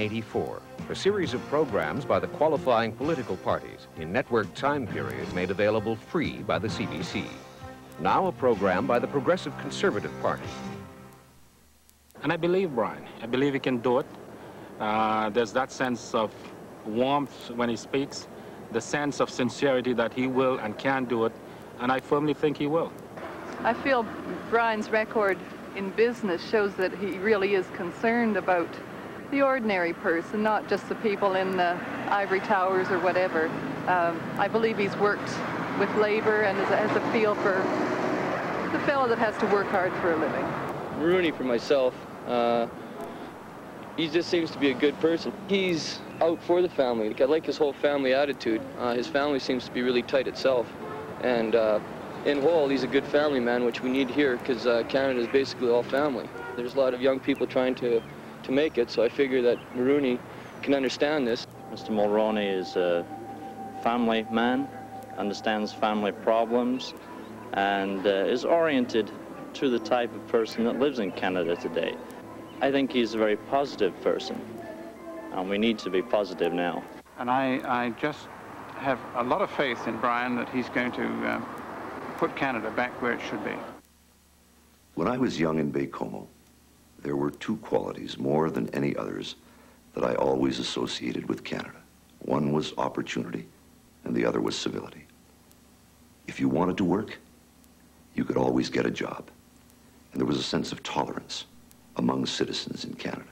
84, a series of programs by the qualifying political parties in network time periods made available free by the CBC. Now a program by the Progressive Conservative Party. And I believe Brian. I believe he can do it. Uh, there's that sense of warmth when he speaks, the sense of sincerity that he will and can do it, and I firmly think he will. I feel Brian's record in business shows that he really is concerned about the ordinary person, not just the people in the ivory towers or whatever. Um, I believe he's worked with labor and has a feel for the fellow that has to work hard for a living. Rooney for myself. Uh, he just seems to be a good person. He's out for the family. I like his whole family attitude. Uh, his family seems to be really tight itself. And uh, in whole, he's a good family man, which we need here because uh, Canada is basically all family. There's a lot of young people trying to, to make it, so I figure that Mulroney can understand this. Mr. Mulroney is a family man, understands family problems, and uh, is oriented to the type of person that lives in Canada today. I think he's a very positive person, and we need to be positive now. And I, I just have a lot of faith in Brian that he's going to uh, put Canada back where it should be. When I was young in Baie-Comeau, there were two qualities more than any others that I always associated with Canada. One was opportunity, and the other was civility. If you wanted to work, you could always get a job. And there was a sense of tolerance among citizens in Canada.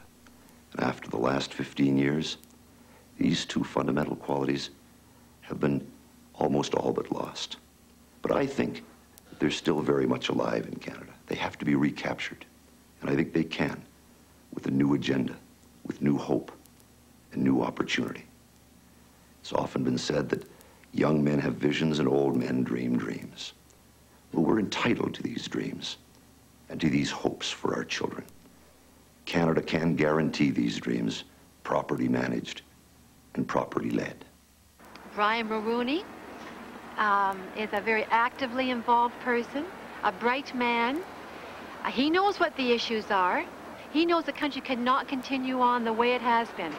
And after the last 15 years, these two fundamental qualities have been almost all but lost. But I think they're still very much alive in Canada. They have to be recaptured. And I think they can with a new agenda, with new hope, and new opportunity. It's often been said that young men have visions and old men dream dreams. Well, we're entitled to these dreams and to these hopes for our children. Canada can guarantee these dreams properly managed and properly led. Brian Mulroney um, is a very actively involved person, a bright man. Uh, he knows what the issues are. He knows the country cannot continue on the way it has been.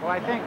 Well, I think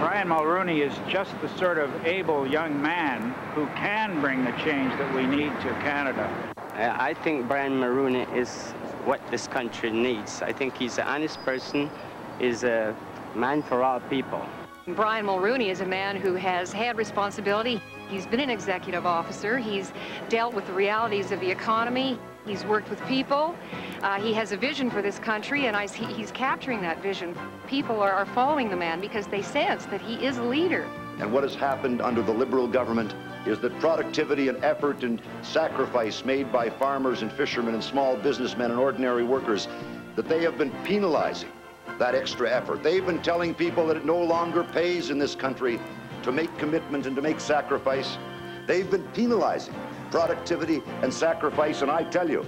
Brian Mulroney is just the sort of able young man who can bring the change that we need to Canada. I think Brian Mulroney is what this country needs. I think he's an honest person, is a man for all people. Brian Mulroney is a man who has had responsibility. He's been an executive officer. He's dealt with the realities of the economy. He's worked with people. Uh, he has a vision for this country, and I, he, he's capturing that vision. People are, are following the man because they sense that he is a leader. And what has happened under the Liberal government is that productivity and effort and sacrifice made by farmers and fishermen and small businessmen and ordinary workers, that they have been penalizing that extra effort. They've been telling people that it no longer pays in this country to make commitment and to make sacrifice. They've been penalizing productivity and sacrifice, and I tell you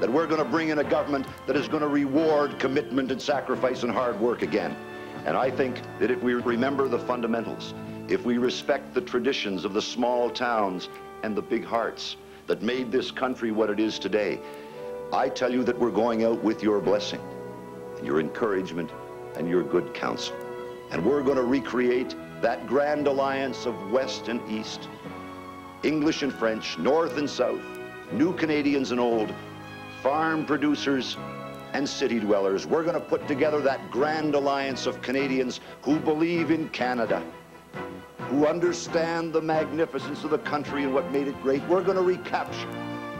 that we're going to bring in a government that is going to reward commitment and sacrifice and hard work again. And I think that if we remember the fundamentals, if we respect the traditions of the small towns and the big hearts that made this country what it is today, I tell you that we're going out with your blessing, and your encouragement, and your good counsel. And we're going to recreate that grand alliance of West and East, English and French, North and South, new Canadians and old, farm producers and city dwellers. We're going to put together that grand alliance of Canadians who believe in Canada, who understand the magnificence of the country and what made it great. We're going to recapture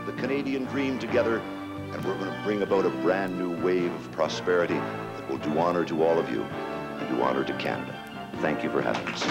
the Canadian dream together, and we're going to bring about a brand new wave of prosperity that will do honor to all of you and do honor to Canada. Thank you for having us.